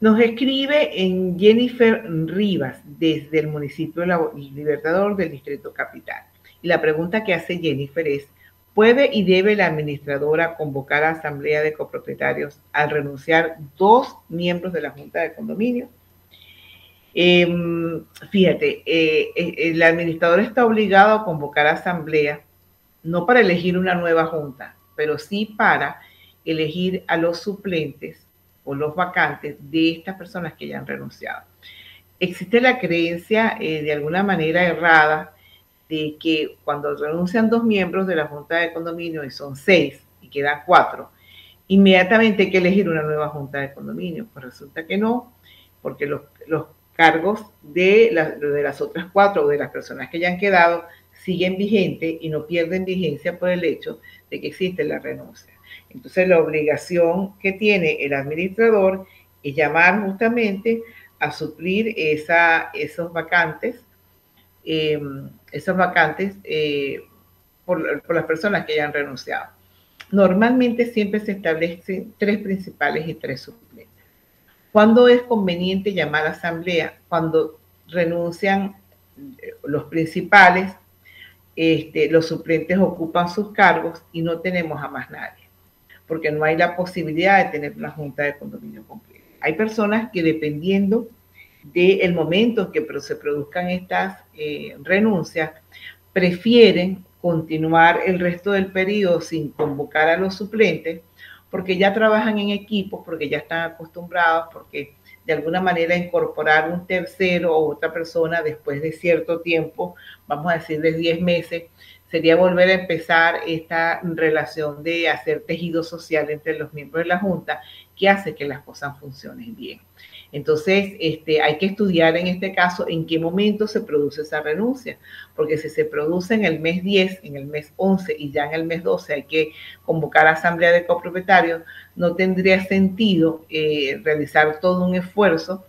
Nos escribe en Jennifer Rivas desde el municipio Libertador del Distrito Capital. Y la pregunta que hace Jennifer es, ¿puede y debe la administradora convocar a asamblea de copropietarios al renunciar dos miembros de la Junta de Condominio? Em, fíjate, eh, eh, el administrador está obligado a convocar asamblea, no para elegir una nueva junta, pero sí para elegir a los suplentes o los vacantes de estas personas que ya han renunciado. Existe la creencia eh, de alguna manera errada de que cuando renuncian dos miembros de la Junta de Condominio y son seis y quedan cuatro, inmediatamente hay que elegir una nueva Junta de Condominio. Pues resulta que no, porque los, cargos de, de las otras cuatro o de las personas que ya han quedado siguen vigentes y no pierden vigencia por el hecho de que existe la renuncia. Entonces la obligación que tiene el administrador es llamar justamente a suplir esa, esos vacantes, eh, esos vacantes eh, por, por, las personas que ya han renunciado. Normalmente siempre se establecen tres principales y tres suplentes. ¿Cuándo es conveniente llamar a asamblea? Cuando renuncian eh, los principales, este, los suplentes ocupan sus cargos y no tenemos a más nadie porque no hay la posibilidad de tener una junta de condominio completa. Hay personas que dependiendo del momento en que se produzcan estas eh, renuncias, prefieren continuar el resto del periodo sin convocar a los suplentes, porque ya trabajan en equipo, porque ya están acostumbrados, porque de alguna manera incorporar un tercero o otra persona después de cierto tiempo, vamos a decir de 10 meses, sería volver a empezar esta relación de hacer tejido social entre los miembros de la Junta que hace que las cosas funcionen bien. Entonces, este, hay que estudiar en este caso en qué momento se produce esa renuncia, porque si se produce en el mes 10, en el mes 11 y ya en el mes 12 hay que convocar a asamblea de copropietarios, no tendría sentido eh, realizar todo un esfuerzo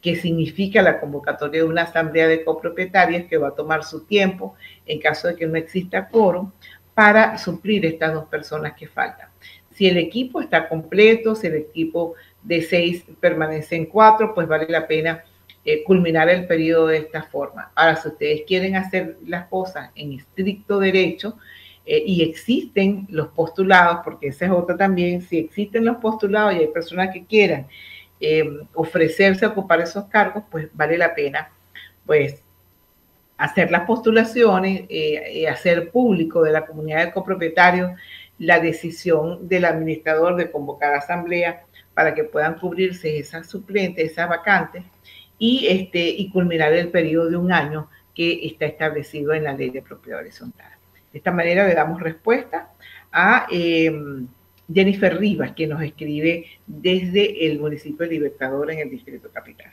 que significa la convocatoria de una asamblea de copropietarios que va a tomar su tiempo en caso de que no exista quórum para suplir estas dos personas que faltan. Si el equipo está completo, si el equipo de seis permanece en cuatro, pues vale la pena eh, culminar el periodo de esta forma. Ahora, si ustedes quieren hacer las cosas en estricto derecho eh, y existen los postulados, porque esa es otra también, si existen los postulados y hay personas que quieran eh, ofrecerse a ocupar esos cargos, pues vale la pena, pues, hacer las postulaciones, eh, hacer público de la comunidad de copropietarios la decisión del administrador de convocar asamblea para que puedan cubrirse esas suplentes, esas vacantes, y, este, y culminar el periodo de un año que está establecido en la ley de propiedad horizontal. De esta manera le damos respuesta a... Eh, Jennifer Rivas, que nos escribe desde el municipio de Libertador en el Distrito Capital.